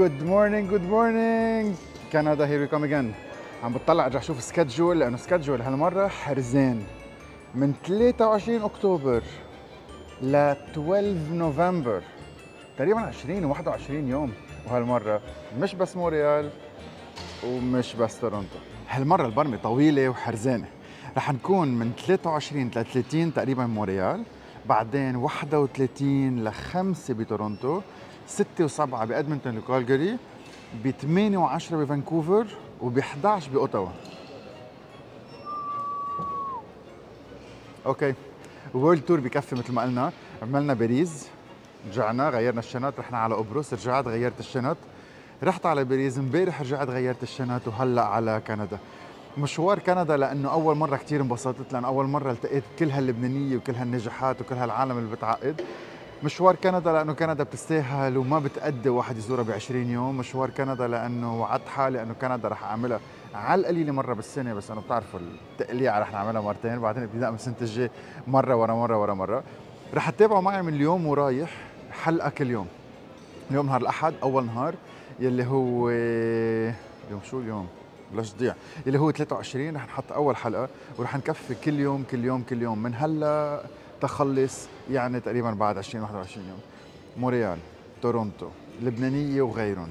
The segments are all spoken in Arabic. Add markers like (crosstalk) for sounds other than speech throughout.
good morning good morning Canada here we come again عم بطلع ارجع أشوف schedule لأنه schedule هالمرة حرزان من 23 أكتوبر ل 12 نوفمبر تقريبا 20 و 21 يوم وهالمرة مش بس مونريال ومش بس تورونتو. هالمرة البرمة طويلة وحرزانه رح نكون من 23 ل 30 تقريبا مونريال بعدين 31 ل 5 بتورونتو 6 و7 بأدمنتون وكالجاري ب 8 و10 بفانكوفر وب 11 بأوتاوا. أوكي. world tour بكفي مثل ما قلنا. عملنا باريس رجعنا غيرنا الشنط رحنا على قبرص رجعت غيرت الشنط. رحت على باريس امبارح رجعت غيرت الشنط وهلأ على كندا. مشوار كندا لأنه أول مرة كثير انبسطت لأنه أول مرة التقيت كل هاللبنانية وكل هالنجاحات وكل هالعالم اللي بتعقد. مشوار كندا لأنه كندا بتستاهل وما بتأدي واحد يزورها ب 20 يوم، مشوار كندا لأنه وعدت حالي إنه كندا رح أعملها على القليلة مرة بالسنة بس انه بتعرفوا التقليعه رح نعملها مرتين بعدين ابتداء من السنة الجايه مرة ورا مرة ورا مرة. رح تتابعوا معي من اليوم ورايح حلقة كل يوم. اليوم نهار الأحد أول نهار يلي هو اليوم شو اليوم؟ بلاش تضيع. اللي هو 23 رح نحط أول حلقة ورح نكفي كل يوم كل يوم كل يوم. من هلأ تخلص يعني تقريبا بعد 20 21 يوم. مونريال تورونتو لبنانية وغيرهم.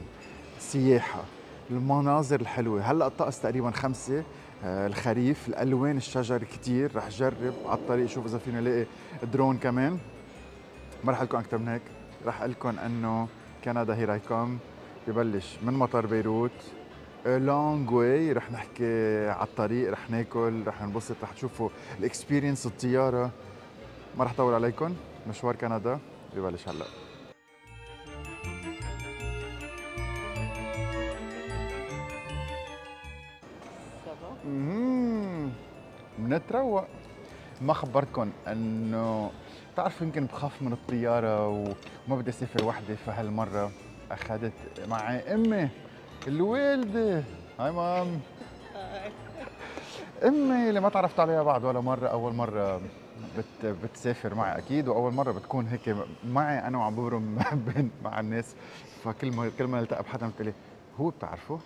سياحة المناظر الحلوة. هلأ الطقس تقريبا خمسة آه، الخريف الألوان الشجر كتير رح جرب على الطريق شوف إذا فينا نلاقي درون كمان. ما رح لكم أكثر من هيك. رح لكم إنه Canada here I come ببلش من مطار بيروت. long way رح نحكي على الطريق رح ناكل رح ننبسط رح تشوفوا الاكسبيرينس الطيارة. ما رح طول عليكم. مشوار كندا. ببلش هلا. بنتروق ما خبرتكم إنه بتعرفوا يمكن بخاف من الطيارة وما بدي أسافر وحدي فهالمرة أخذت معي أمي. الوالدة. هاي مام. أمي اللي ما تعرفت عليها بعد ولا مرة أول مرة. بت بتسافر معي أكيد وأول مرة بتكون هيك معي أنا وعم ببرم (laughs) مع الناس فكل ما كل ما التقى بحدا بتقول لي هو بتعرفه؟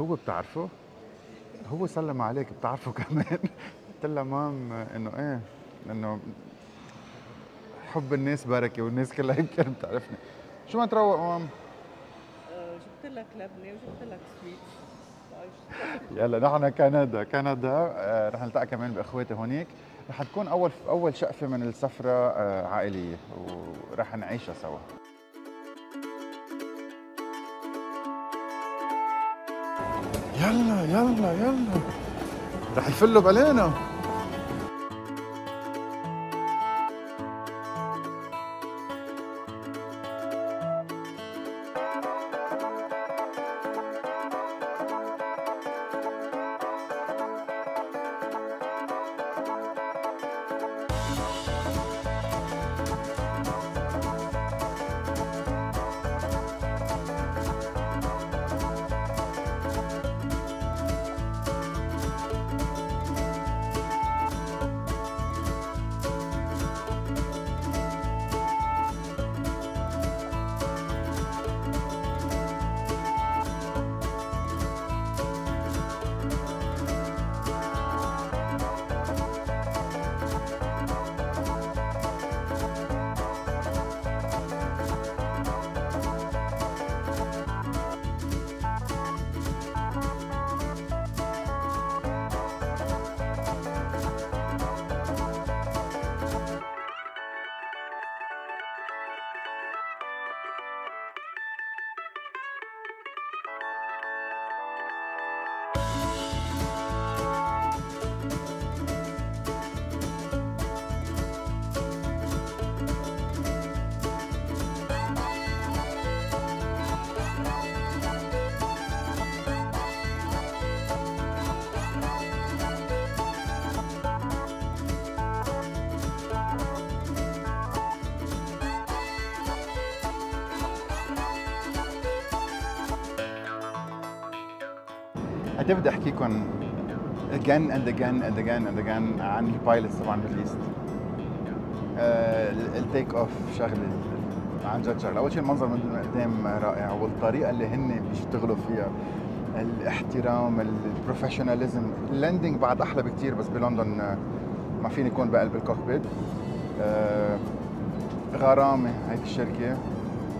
هو بتعرفه؟ هو سلم عليك بتعرفه (laughs) كمان؟ قلت لها مام إنه إيه إنه حب الناس بركة والناس كلها يمكن بتعرفني شو ما تروق مام؟ آه، جبت لك لبنه وجبت لك سويت يلا نحن كندا كندا آه، رح نلتقى كمان بإخواتي هونيك رح تكون اول أول شقفة من السفرة آه، عائلية ورح نعيشها سوا. يلا يلا يلا. رح يفلوا بلانا بدي احكيكم again and again and again and again عن ال pilots طبعا ايست ال take off شغلة عن جد شغلة. أول شيء المنظر من قدام رائع والطريقة اللي هن بيشتغلوا فيها. الاحترام ال professionalism ال landing بعد أحلى بكثير بس بلندن آه، ما فيني اكون بقلب ال cockpit. آه، غرامة هيدي الشركة.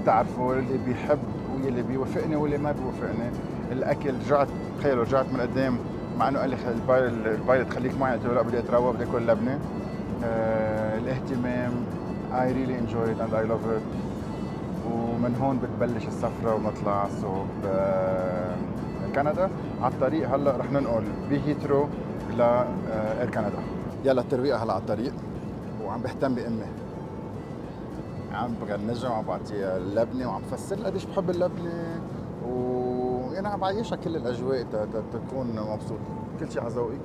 بتعرفوا اللي بيحب واللي بيوافقني واللي ما بيوافقني. الأكل رجعت تخيلوا رجعت من قدام مع إنه قال لي ال pilot خليك معي قلت له لا بدي اتروق بدي أكل لبنة. آه الاهتمام I really enjoy it and I love it. ومن هون بتبلش السفرة ونطلع صوب آه كندا. على الطريق هلأ رح ننقل بهيثرو ل Air آه كندا. يلا الترويقة هلأ على الطريق. وعم بهتم بأمي. عم بغنجها وعم بعطيها اللبنه وعم بفسر لها قديش بحب اللبنة. يعني عم بعيشها كل الأجواء تكون مبسوطه كل شيء على ذوقك.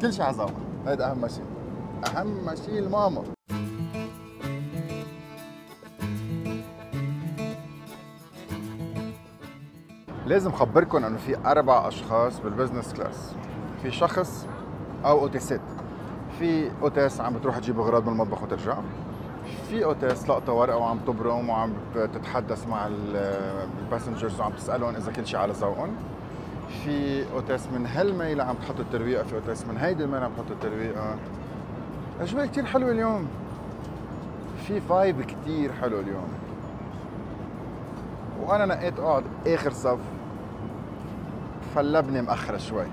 كل شيء على ذوقها هذا أهم شيء أهم شيء الماما. لازم خبركم إنه في أربع أشخاص بال business class في شخص أو hôtesse ات في hôtesse عم بتروح تجيب اغراض من المطبخ وترجع. في hôtesse لاقطة ورقة وعم تبرم وعم تتحدث مع ال passengers وعم تسألهم إذا كل شيء على ذوقهم. في hôtesse من هالميلة عم تحط الترويقة في hôtesse من هيدي الميلة عم تحط الترويقة. أجواء كثير حلوة اليوم. في vibe كثير حلو اليوم. وأنا نقيت اقعد آخر صف. فاللبنه مأخرة شوي.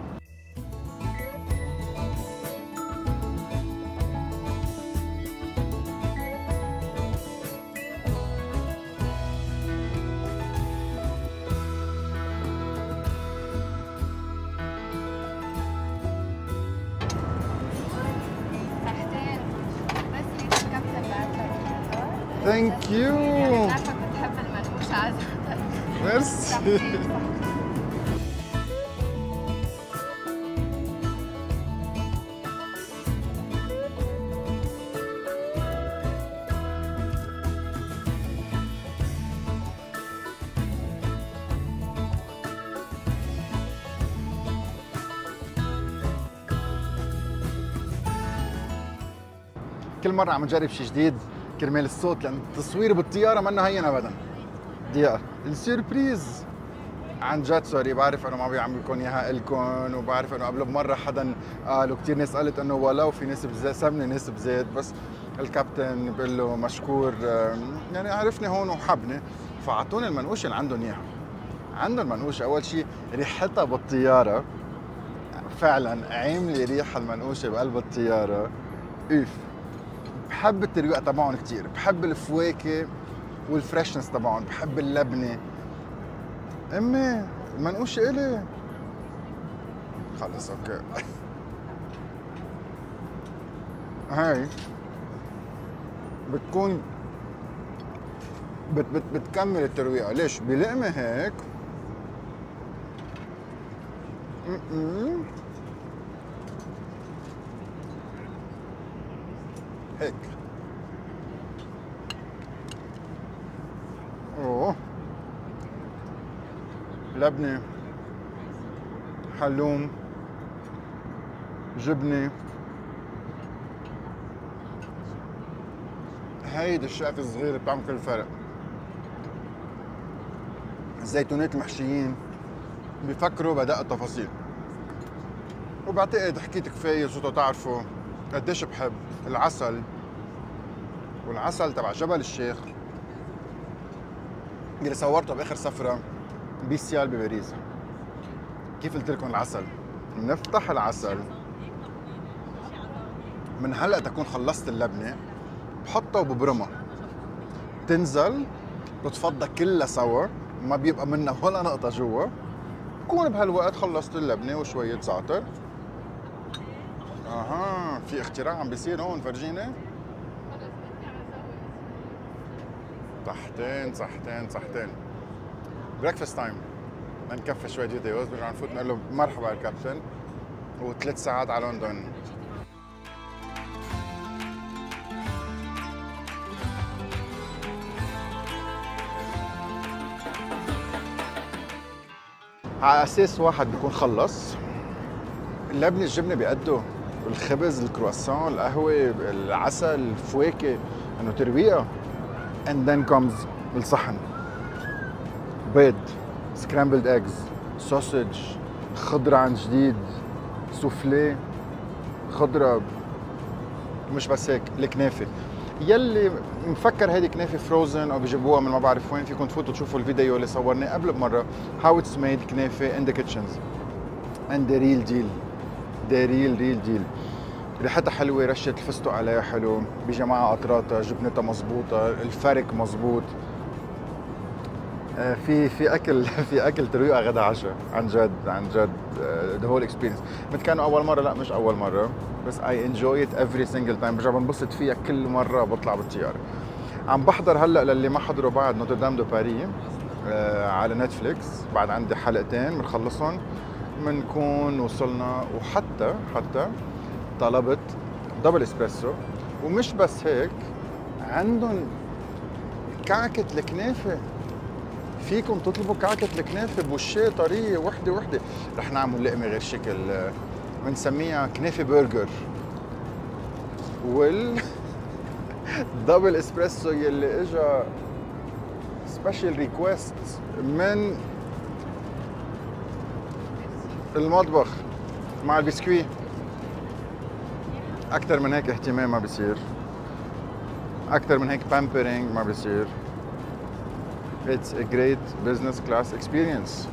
عايزه ميرسي كل مرة عم نجرب شيء جديد. كرمال الصوت لأن التصوير بالطيارة منه هين أبدا. دقيقة. ال surprise. عن جد sorry بعرف إنه ما بيعمل لكم اياها الكم وبعرف إنه قبل بمرة حدا قال وكثير ناس قالت إنه ولو في نسب زيت سمنه نسب زيت بس الكابتن بقول له مشكور يعني عرفني هون وحبني فأعطوني المنقوشة اللي عندهم إياها. عندهم منقوشه أول شيء ريحتها بالطيارة. فعلا عاملة ريحة المنقوشة بقلب الطيارة. أوف. بحب الترويق تبعهم كثير بحب الفواكه وال freshness تبعهم. بحب اللبنة. أمي المنقوش إلي. خلص okay. (laughs) هاي. بتكون بت بت بتكمل الترويقة. ليش؟ بلقمة هيك. م-م. هيك لبنه حلوم جبنه هيدي الشقفة الصغيرة بتعمل كل الفرق الزيتونات المحشيين بيفكروا بدق التفاصيل. وبعتقد حكيت كفاية صوتوا تعرفوا قديش بحب العسل والعسل تبع جبل الشيخ اللي صورته بآخر سفرة. بيسيال بباريس. كيف قلت لكم العسل؟ بنفتح العسل. من هلأ تكون خلصت اللبنة بحطها وببرمها تنزل بتفضى كلها سوا ما بيبقى منها ولا نقطة جوا. بكون بهالوقت خلصت اللبنة وشوية زعتر أها في اختراع عم بيصير هون فرجيني. صحتين صحتين صحتين. breakfast time نكفي شوي videos برجع نفوت نقول له مرحبا الكابتن وثلاث ساعات على لندن. على أساس واحد بيكون خلص اللبنه الجبنة بيقدوا الخبز الكرواسون القهوة العسل الفواكه إنه ترويقه and then comes الصحن. بيض scrambled eggs sausage خضرة عن جديد سوفلي خضرة مش بس هيك الكنافة. يلي مفكر هيدي كنافة frozen أو بيجيبوها من ما بعرف وين فيكم تفوتوا تشوفوا الفيديو اللي صورناه قبل بمرة how it's made كنافة in the kitchens. And the real deal the real real deal. ريحتها حلوة رشة الفستق عليها حلو بيجي معها قطراتها جبنتها مزبوطة الفرك مزبوط في في أكل (laughs) في أكل ترويقه غدا عشاء عن جد عن جد the whole experience مثل كانوا أول مرة؟ لا مش أول مرة. بس I enjoy it every single time برجع بنبسط فيها كل مرة بطلع بالطيارة. عم بحضر هلأ للي ما حضروا بعد Notre-Dame de Paris آه، على Netflix بعد عندي حلقتين بنخلصهم. بنكون وصلنا وحتى حتى طلبت double espresso ومش بس هيك عندهم كعكة الكنافة. فيكم تطلبوا كعكة الكنافة bouchée طرية وحدة وحدة. رح نعمل لقمة غير شكل. بنسميها كنافة برجر. وال (laughs) double espresso يلي إجا special request من المطبخ مع البسكوي أكثر من هيك اهتمام ما بصير. أكثر من هيك pampering ما بصير. It's a great business class experience.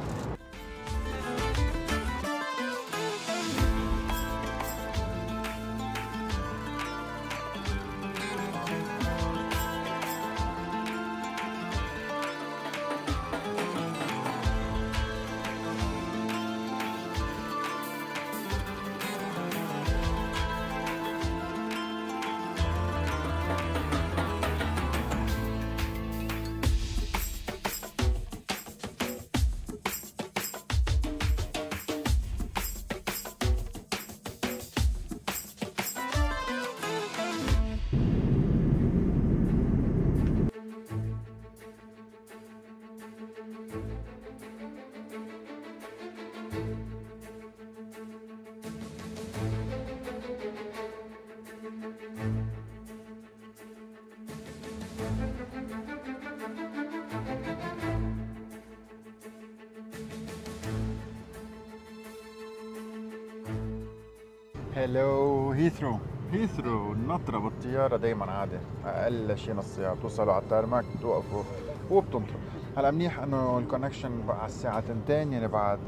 hello هيثرو هيثرو النطرة بالطيارة دايما عادي. أقل شيء نص ساعة. بتوصلوا على ال tarmac بتوقفوا وبتنطروا. هلا منيح إنه ال connection على الساعة تنتين يعني بعد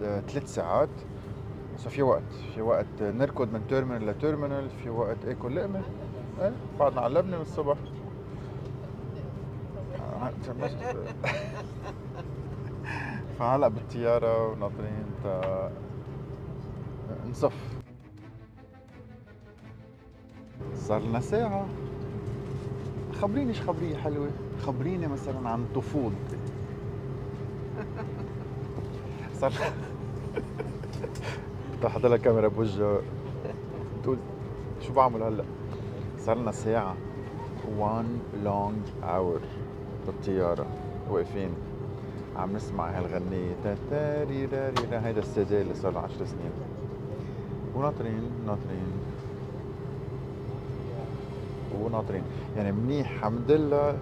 ثلاث ساعات. so في وقت. في وقت نركض من terminal ل terminal في وقت اكل لقمة إيه بعدنا على من الصبح. آه، (laughs) فهلا بالطيارة وناطرين تا نصف. صار لنا ساعة. خبريني خبرية حلوة؟ خبريني مثلا عن طفولتي. صار تحط لها كاميرا بوجهه. تقول شو بعمل هلأ؟ صار لنا ساعة. One long hour بالطيارة. واقفين. عم نسمع هالغنية. تاتاري هيدا السي اللي صار له 10 سنين. وناطرين ناطرين. وناطرين يعني منيح الحمد لله.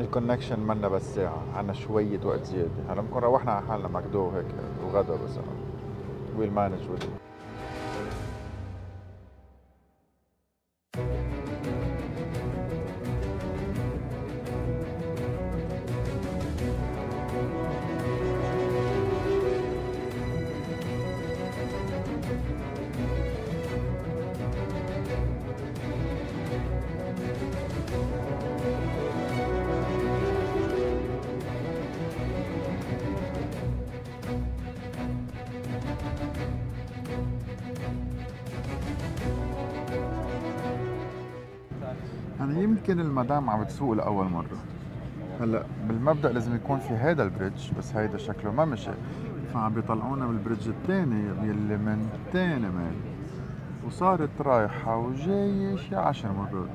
ال connection منا بس ساعة عنا شوية وقت زيادة. هلا بنكون روحنا على حالنا McDo هيك وغدا بس. we'll manage we'll المدام عم بتسوق لأول مرة. هلا. بالمبدأ لازم يكون في هيدا البريدج بس هيدا شكله ما مشي. فعم بيطلعونا بالبريدج الثاني يلي من تاني ميل. وصارت رايحة وجاية شي عشر مرات.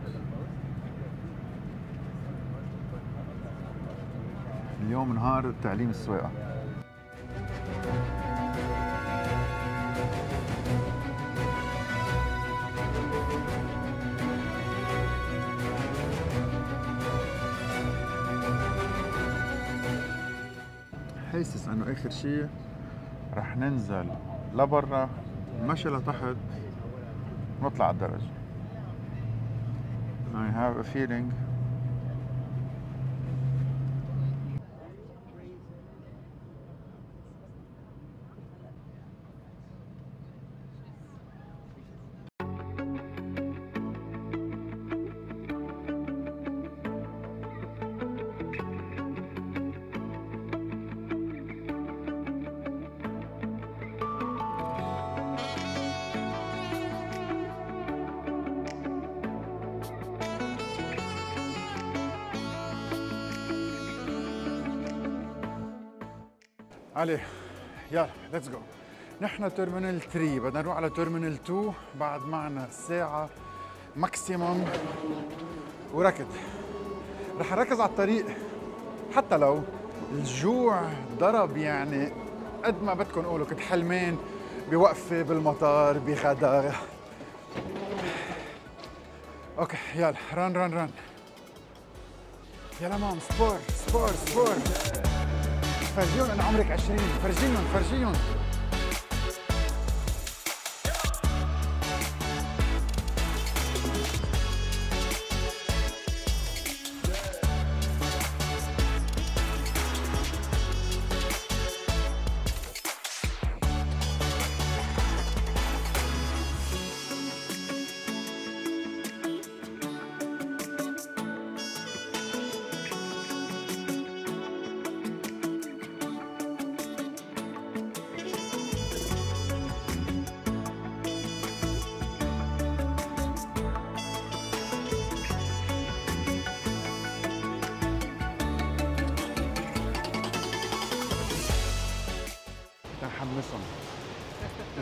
اليوم نهار تعليم السواقة. آخر شيء رح ننزل لبرا مشي لتحت نطلع على الدرج. I have a feeling علي يلا let's go نحن terminal 3 بدنا نروح على terminal 2 بعد معنا ساعة maximum وركض. رح نركز على الطريق. حتى لو الجوع ضرب يعني قد ما بدكم قولوا كنت حلمان بوقفة بالمطار بغدا. okay يلا run run run يلا mom sport sport sport فرجيهم انه عمرك 20 فرجيهم فرجيهم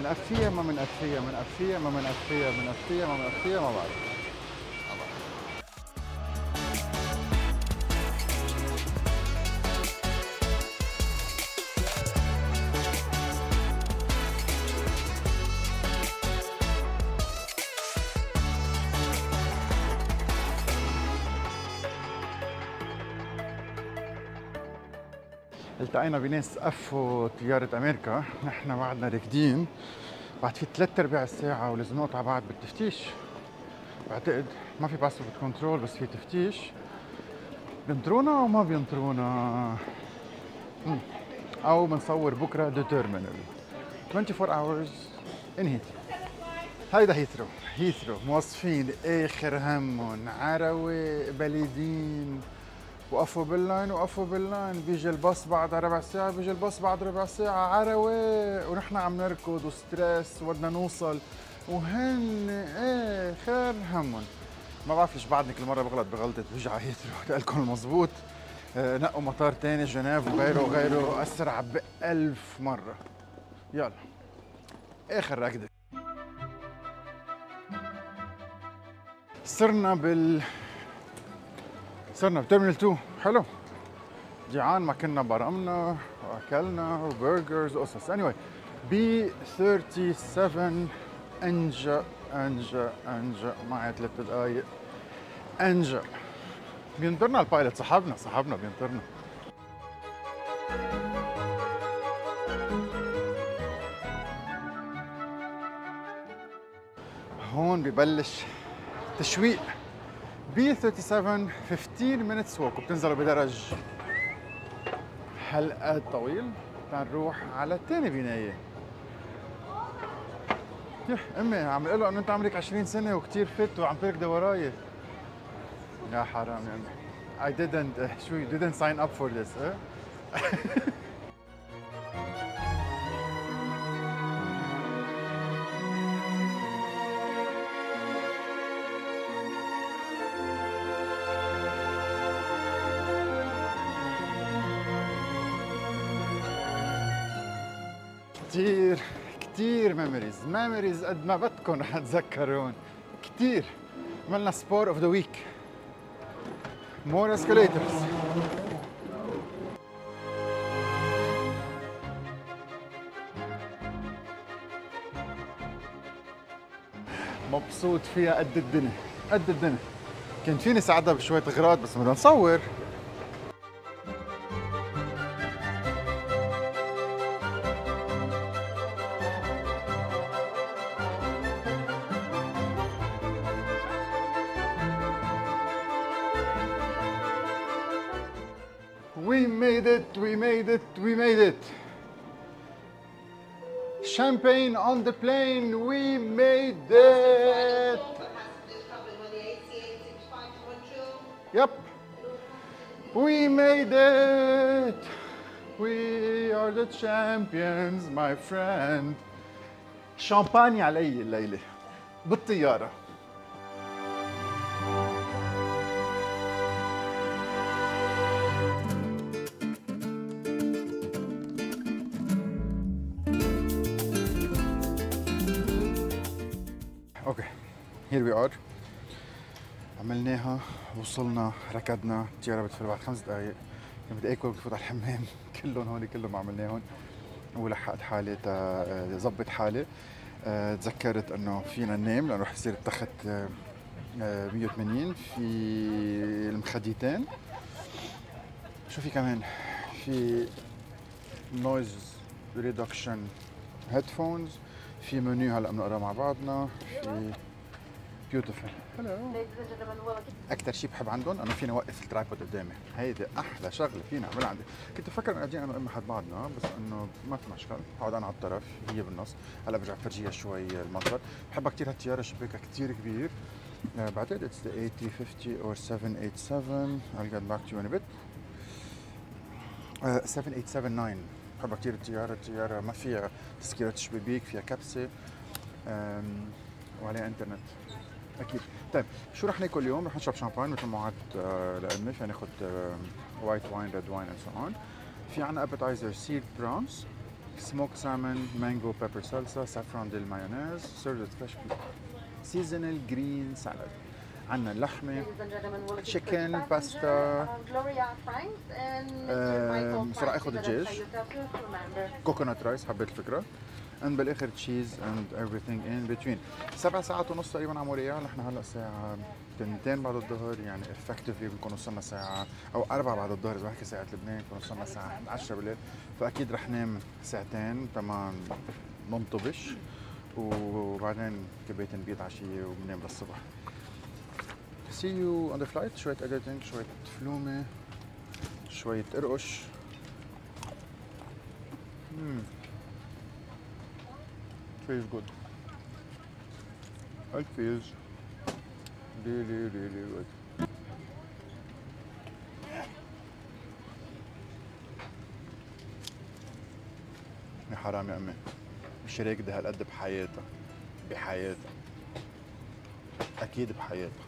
منقفية ما منقفية منقفية ما منقفية منقفية ما منقفية ما بعرف. التقينا بناس قفوا طيارة أمريكا. نحن بعدنا راكدين بعد في ثلاث أرباع الساعة ولازم نقطع بعد بالتفتيش. بعتقد ما في passport control بس في تفتيش. بينطرونا أو ما بينطرونا. أو بنصور بكرة the terminal 24 hours in هيثرو هيدا هيثرو هيثرو موظفين آخر همهم عروي بليدين وقفوا بال line وقفوا بال line. بيجي الباص بعد ربع ساعة بيجي الباص بعد ربع ساعة عروي ونحن عم نركض و stress وبدنا نوصل. وهن إيه آخر همهم ما بعرف ليش بعدني كل مرة بغلط بغلطة بوجع هيثرو (laughs) لكم المضبوط آه، نقوا مطار تاني جنيف وغيره وغيره. أسرع بألف مرة. يلا. آخر ركضة. صرنا بال صرنا ب terminal 2 حلو. جيعان ما كنا برمنا وأكلنا و burgers وقصص اني anyway B 37 انجا انجا انجا. معي ثلاث دقايق. انجا. بينطرنا ال pilot صاحبنا صاحبنا بينطرنا. هون ببلش تشويق. بي 37 15 minutes walk وبتنزلوا بدرج. هالقد طويل. تنروح على الثاني بناية. يح أمي عم أقول إنه أنت عمرك 20 سنة وكثير فت وعم تركض وراي يا حرام يعني I didn't شو didn't sign up for this eh? (laughs) كتير memories memories قد ما بدكم رح تتذكرون كتير عملنا sport of the week more escalators مبسوط فيها قد الدنيا قد الدنيا كان فيني ساعدها بشوية غراض بس بدنا نصور Champagne on the plane, we made it. Yep. We made it. We are the champions, my friend. شامباني علي الليلة بالطيارة Here we are عملناها وصلنا ركضنا. الطيارة بتفل بعد خمس دقايق. كنت بدي آكل بفوت على الحمام. (laughs) كلهم هون كلهم عملناهم ولحقت حالي تا ظبط حالي. آه، تذكرت إنه فينا ننام لأنه رح يصير التخت آه، آه، 180 في المخديتين شو في كمان؟ في noise reduction headphones في منيو هلأ بنقرأ مع بعضنا. Very beautiful أكثر شيء بحب عندهم إنه فيني اوقف ال tripod قدامي. هيدي أحلى شغلة فيني اعملها عندي. كنت بفكر إنه أجي أنا وإمي حد بعضنا بس إنه ما في مشكل بقعد أنا على الطرف هي بالنص. هلا برجع بفرجيها شوي المنظر. بحبها كثير هالطياره شباكها كثير كبير. آه، بعتقد it's the 8050 or 787 I'll get back to you in a bit. آه، 7879 بحبها كثير الطياره الطياره ما فيها تسكيرات شبابيك فيها كبسة. آم، وعليها إنترنت. أكيد. طيب شو رح ناكل اليوم؟ رح نشرب شامبان مثل ما وعدت لامي فينا ناخذ white wine red wine and so on في عنا appetizer seared prawns smoked salmon mango pepper salsa saffron dill mayonnaise served fresh seasonal green salad Michael بصراحة Franks. آخد You're gonna الدجاج. كوكونات رايس حبيت الفكرة. اند بالاخر تشيز اند everything in between. سبع ساعات ونص تقريبا على موريال نحن هلا الساعة تنتين بعد الظهر يعني افكتفلي بنكون وصلنا ساعة أو أربعة بعد الظهر إذا بحكي ساعة لبنان بنكون وصلنا الساعة 10 بالليل. فأكيد رح نام ساعتين تمام ننطبش وبعدين كبيت نبيض عشية وبنام للصبح. See you on the flight. شوية editing شوية فلومة شوية قرقش. مم. Feels good. It feels really, really good. يا حرام يا أمي مش راكدة هالقد بحياتها بحياتها أكيد بحياتها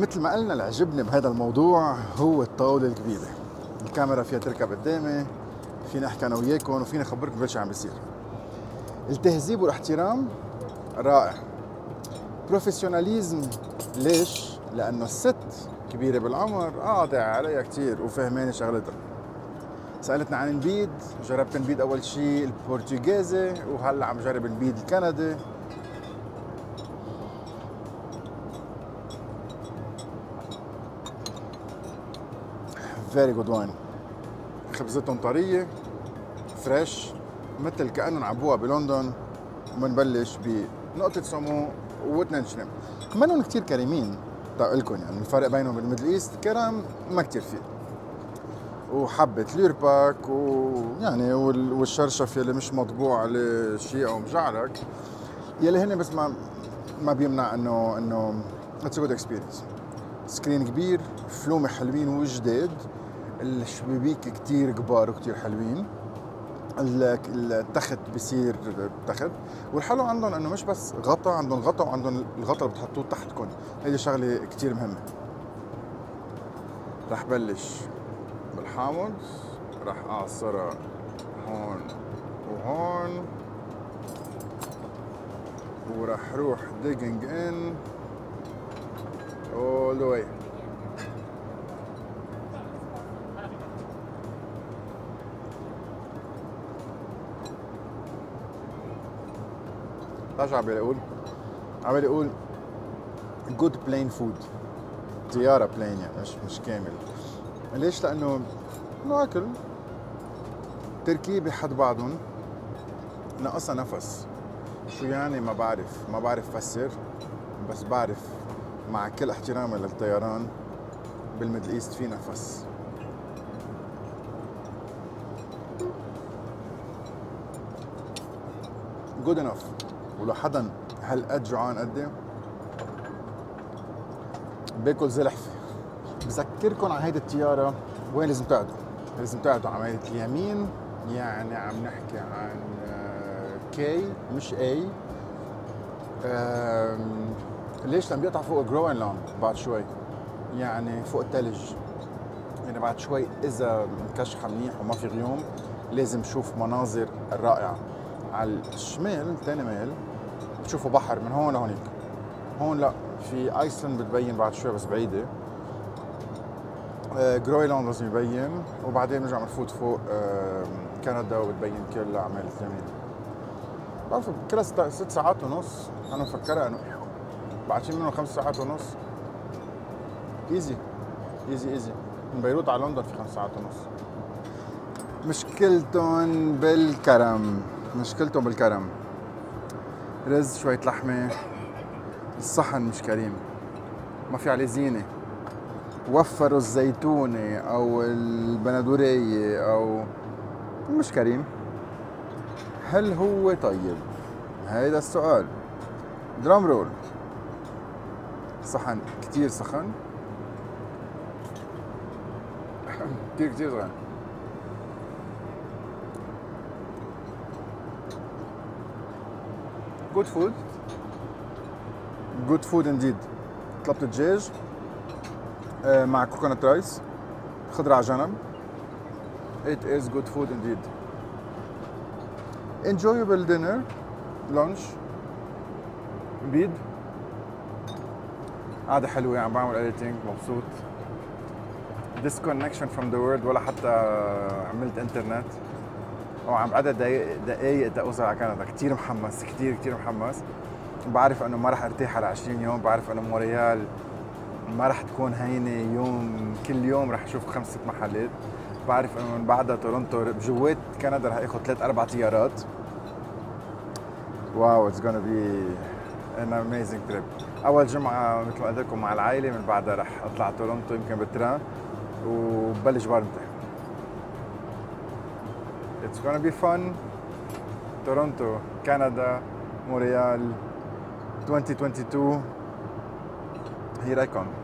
مثل ما قلنا اللي عجبني بهذا الموضوع هو الطاولة الكبيرة. الكاميرا فيها تركب قدامي فينا احكي أنا وياكم وفينا اخبركم كل عم بيصير. التهذيب والاحترام رائع. Professionalism ليش؟ لأنه الست كبيرة بالعمر قاطع عليها كثير وفهمانة شغلتها. سألتنا عن النبيد جربت النبيد أول شيء البرتغيزي وهلأ عم جرب النبيد الكندي. فيري جود واين خبزتهم طرية فريش مثل كأنهم عبوها بلندن. وبنبلش بنقطة سمو واثنين شريمب منهم كثير كريمين. لكم يعني الفرق بينهم بالميدل إيست كرم ما كثير فيه. وحبة ليرباك ويعني وال- والشرشف يلي مش مطبوع عليه شيء أو مجعلك يلي هن بس ما ما بيمنع إنه إنه It's good experience screen كبير فلومة حلوين وجداد. الشبابيك كتير كبار وكتير حلوين. ال- التخت بصير تخت. والحلو عندهم إنه مش بس غطا عندهم غطا وعندهم الغطا اللي بتحطوه تحتكم هيدي شغلة كتير مهمة. رح بلش بالحامض رح أعصرها هون وهون. ورح روح in all the way. تعرف شو عم بالي أقول؟ عم بالي أقول good plain food. زيارة بلين يعني مش مش كامل. ليش؟ لأنه ناكل تركيبة حد بعضهم. ناقصها نفس. شو يعني؟ ما بعرف. ما بعرف فسر بس بعرف مع كل احترامي للطيران بال Middle East في نفس. Good enough ولو حدا هالقد جوعان قدي باكل زلحفه بذكركم على هيدي الطيارة وين لازم تقعدوا؟ لازم تقعدوا على ميلة اليمين يعني عم نحكي عن K مش A. ليش؟ لما بيقطع فوق Greenland بعد شوي. يعني فوق الثلج يعني بعد شوي إذا مكشحه منيح وما في غيوم لازم نشوف مناظر رائعة. على الشمال ثاني ميل. بتشوفوا بحر من هون لهونيك. هون لا في ايسلند بتبين بعد شوي بس بعيدة. آه، Greenland لازم يبين. وبعدين بنرجع بنفوت فوق آه، كندا وبتبين كلها ع اليمين بعرف كلها ست, ساعات ونص. أنا مفكرها إنه شي منهم خمس ساعات ونص. Easy easy easy من بيروت على لندن في خمس ساعات ونص. مشكلتهم بالكرم. مشكلتهم بالكرم. رز شوية لحمة. الصحن مش كريم. ما في عليه زينة. وفروا الزيتونة أو البندورية أو مش كريم. هل هو طيب؟ هيدا السؤال. درام رول صحن. كتير سخن (clears throat) كتير كتير سخن Good food good food indeed طلبت دجاج مع coconut rice خضرة على جنب It is good food indeed. Enjoyable dinner. Lunch. نبيد قعدة حلوة عم بعمل editing. مبسوط. Disconnection from the world. ولا حتى عملت انترنت وعم عدد دقايق دقايق اوصل على كندا. كثير محمس كثير كثير محمس. بعرف إنه ما رح أرتاح على 20 يوم. بعرف إنه مونريال ما رح تكون هينة يوم كل يوم رح أشوف خمس ست محلات. بعرف إنه من بعدها تورونتو بجوات كندا رح آخذ ثلاث أربع طيارات. wow it's gonna be an amazing trip. أول جمعة مثل ما قلت لكم مع العائلة من بعدها رح أطلع تورونتو يمكن بال train وبلش بارنتي It's gonna be fun. Toronto, Canada, Montreal, 2022. Here I come.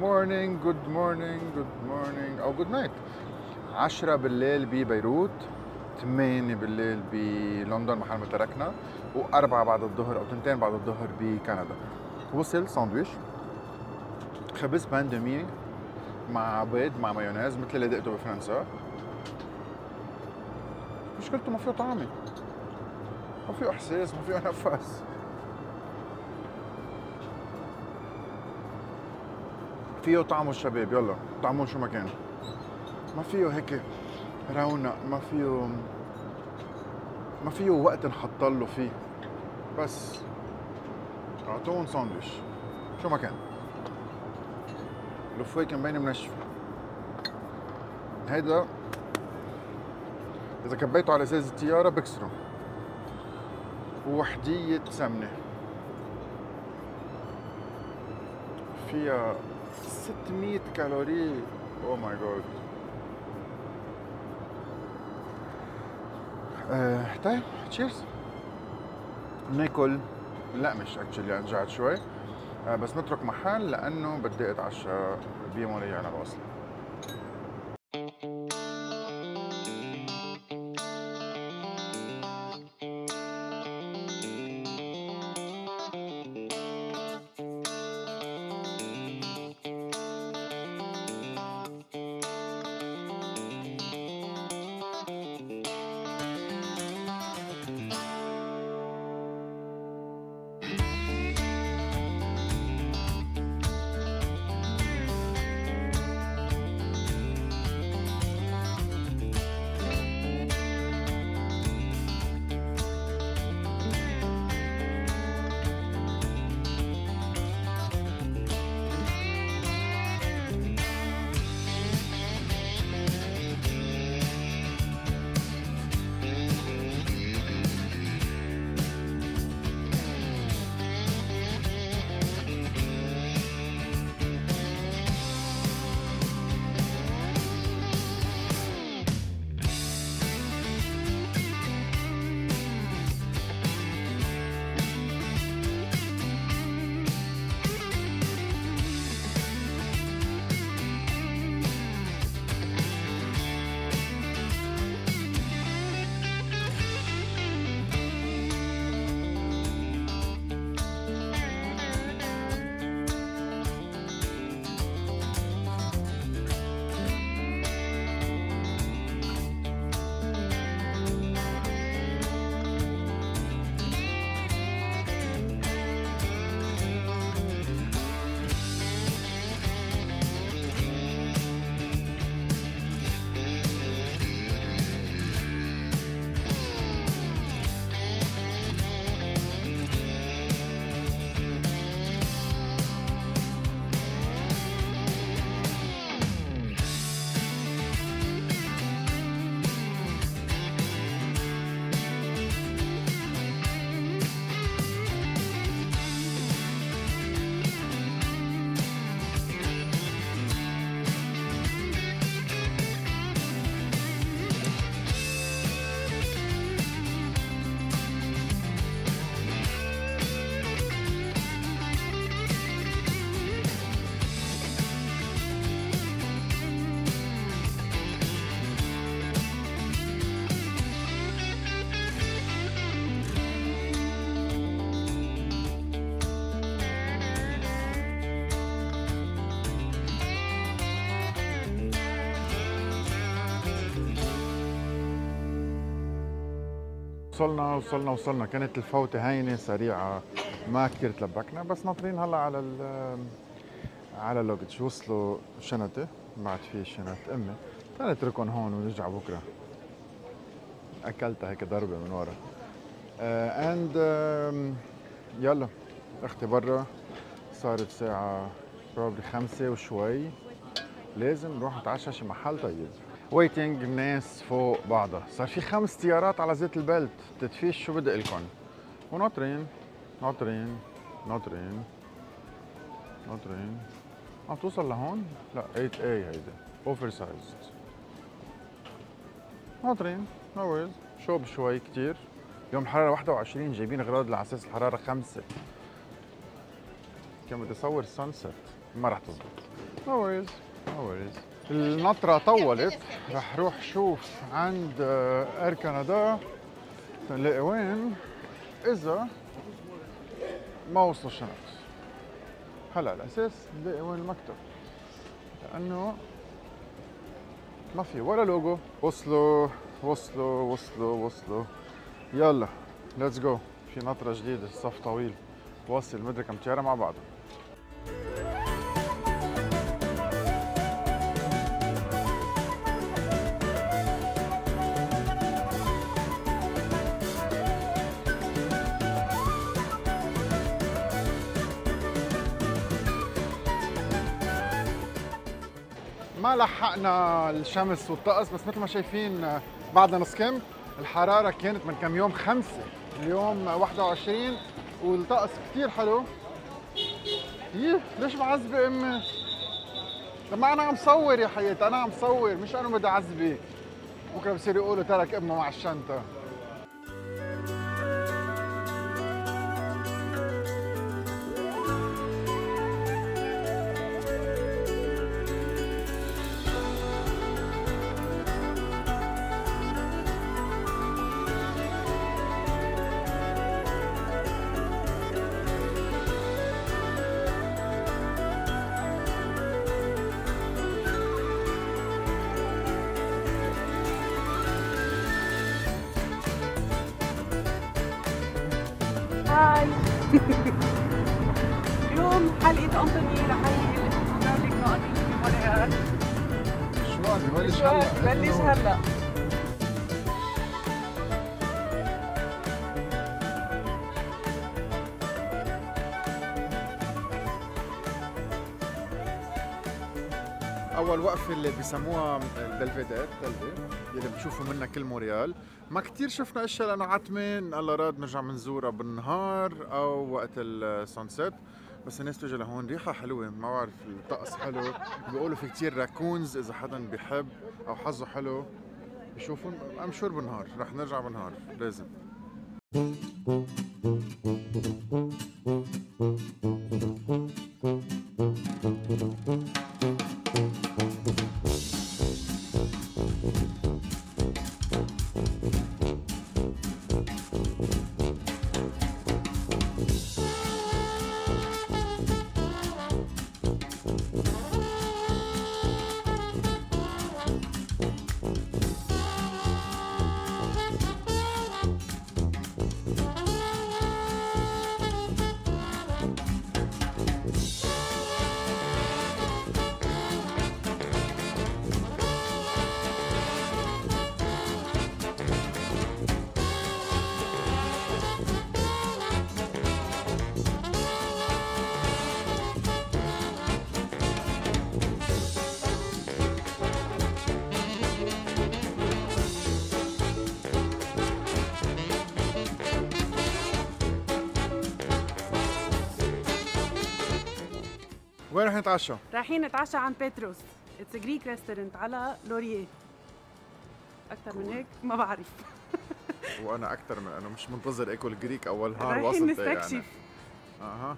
morning good morning good morning أو good night 10 بالليل ببيروت 8 بالليل بلندن محل ما تركنا و4 بعد الظهر أو تنتين بعد الظهر بكندا. وصل ساندويش خبز pain de mie مع بيض مع مايونيز مثل اللي دقته بفرنسا. مشكلته ما فيه طعمه ما فيه إحساس ما فيه نفس. فيه طعمه الشباب يلا. طعمه شو ما كان. ما فيه هيك رونق ما فيه ما فيه وقت نحط له فيه. بس. أعطوهم ساندويش. شو ما كان. الفواكه مبينه منشفه هيدا. إذا كبيته على ازاز الطياره بكسره. ووحدية سمنة. فيها 600 calories. oh my God طيب cheers ناكل. لا مش actually يعني رجعت شوي. آه، بس نترك محل لأنه بدي أتعشى بمولي عنب أصلا وصلنا وصلنا وصلنا. كانت الفوتة هينة سريعة. ما كثير تلبكنا بس ناطرين هلا على على ال luggage وصلوا شنطة. بعد في شنط أمي. تنتركهم هون ونرجع بكرة. أكلتها هيك ضربة من ورا. and يلا. أختي برا. صارت ساعة probably خمسة وشوي. لازم نروح نتعشى شي محل طيب. ويتنج الناس فوق بعضها. صار في خمس طيارات على زيت البلد تدفيش شو بدي لكم. وناطرين ناطرين ناطرين ناطرين عم توصل لهون؟ لا 8 a هيدي. اوفر سايزد ناطرين نو ويز شوب شوي كتير. اليوم الحرارة 21 جايبين اغراض على أساس الحرارة خمسة. كان بدي أصور السانست ما رح تزبط. Worries no worries. النطرة طولت. رح روح شوف عند Air Canada تنلاقي وين؟ إذا ما وصلوا الشنط هلا الاساس نلاقي وين المكتب؟ لأنه ما في ولا luggage وصلوا وصلوا وصلوا وصلوا. يلا let's go في نطرة جديدة الصف طويل. واصل مدري كم تيارة مع بعض. ما لحقنا الشمس والطقس بس مثل ما شايفين آه، بعدنا نص كم الحرارة كانت من كم يوم؟ خمسة. اليوم 21 والطقس كثير حلو. ييه ليش معذبة أمي؟ لما أنا عم صور يا حياتي أنا عم صور مش أنا بدي أعذبك. بكرة بصير يقولوا ترك أمه مع الشنطة. اول وقفه اللي بيسموها ال belvédère تلبي اللي بتشوفوا منها كل مونريال ما كتير شفنا أشياء لأنه عتمه الله راد نرجع بنزورها بالنهار أو وقت ال sunset. بس الناس بتجي لهون ريحة حلوة ما بعرف الطقس حلو. بيقولوا في كتير raccoons إذا حدا بيحب أو حظه حلو بشوفهم I'm sure بالنهار رح نرجع بالنهار لازم. وين رح نتعشى؟ رايحين نتعشى عند بيتروس. it's Greek restaurant على Laurier أكثر من هيك ما بعرف. (laughs) وأنا أكثر من انه مش منتظر أكل Greek أول نهار رايحين وسط يعني. نستكشف. أها.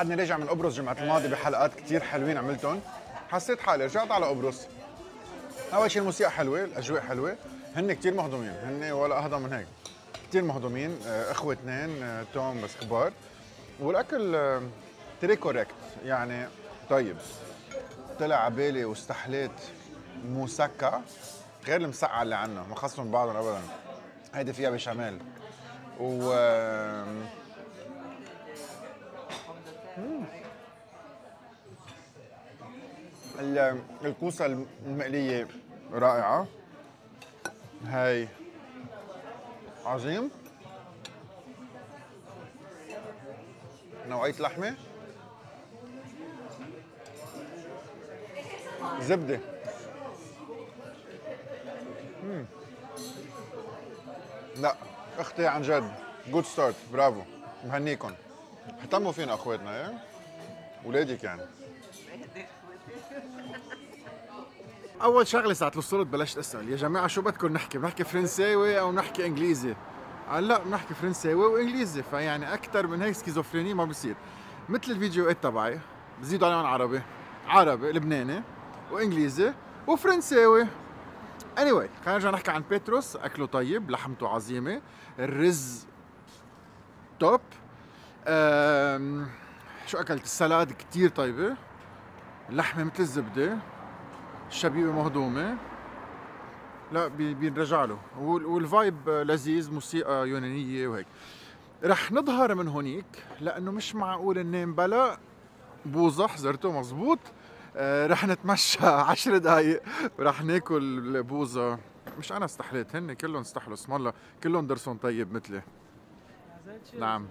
بعدني راجع من قبرص جمعة الماضي بحلقات كتير حلوين عملتهم. حسيت حالي رجعت على قبرص. أول شيء الموسيقى حلوة الأجواء حلوة. هن كتير مهضومين هن ولا أهضم من هيك. كتير مهضومين آه، إخوة اثنين آه، توم بس كبار. والأكل آه، très correct. يعني طيب طلع عبالي واستحليت موساكا غير المسقعة اللي عنا ما خصهم بعضهم ابدا. هيدي فيها بشاميل. و الكوسة المقلية رائعة. هاي عظيم. نوعية لحمة. زبدة. لا أختي عن جد good start برافو مهنيكم اهتموا فينا اخواتنا إيه ولادك يعني. أول شغلة ساعة وصلت بلشت أسأل يا جماعة شو بدكم نحكي؟ بنحكي فرنساوي أو نحكي إنجليزي؟ قال لا بنحكي فرنساوي وإنجليزي. فيعني أكثر من هيك سكيزوفرينيا ما بصير. مثل الفيديوهات تبعي بزيدوا عليهم عربي عربي لبناني وإنجليزي وفرنساوي. Anyway خلينا نرجع نحكي عن بيتروس أكله طيب لحمته عظيمة الرز top شو أكلت؟ ال salad كتير طيبة. اللحمه مثل الزبدة. الشبيبه مهضومة. لا بي- بينرجع له. وال- وال vibe لذيذ موسيقى يونانية وهيك. رح نظهر من هونيك لأنه مش معقول ننام بلا بوظة حضرته مزبوط. آه رح نتمشى (laughs) عشر دقايق ورح ناكل البوظة. مش أنا استحليت هن كلهم استحلوا اسم الله. كلهم درسهم طيب مثلي. نعم.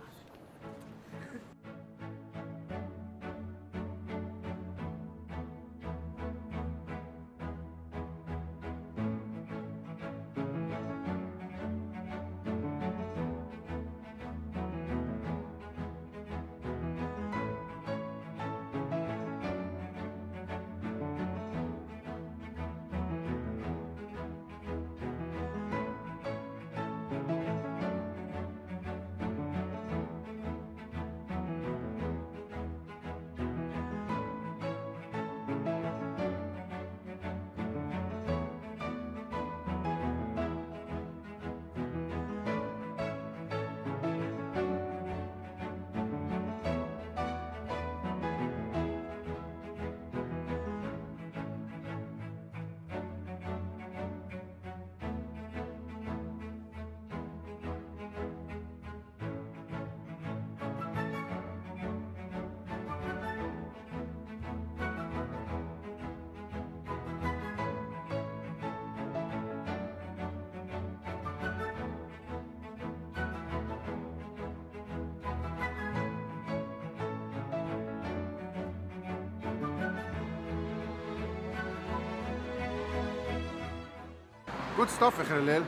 good stuff اخر الليل.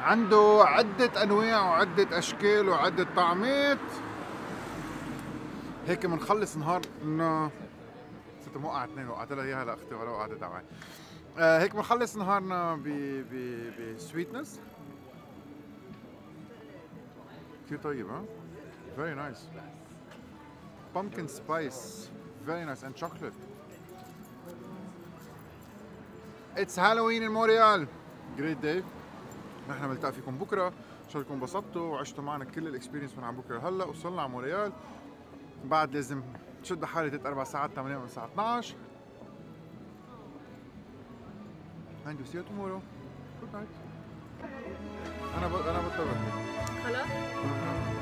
عنده عدة أنواع وعدة أشكال وعدة طعمات هيك بنخلص نهار إنه ست موقع اثنين وقعت لها إياها لأختي ولا وقعت معي آه هيك بنخلص نهارنا ب ب ب sweetness كثير طيب ها؟ Very nice. Pumpkin spice. Very nice. And chocolate. It's Halloween in Montreal. Great day. نحن بنلتقي فيكم بكرة. ان شاء الله تكونوا انبسطتوا وعشتوا معنا كل ال experience من على بكرة. هلأ وصلنا على مونريال. بعد لازم تشد حالي ثلاث أربع ساعات تمام من الساعة 12 and you see you tomorrow. Good night. أنا ب... أنا بضطر خلاص؟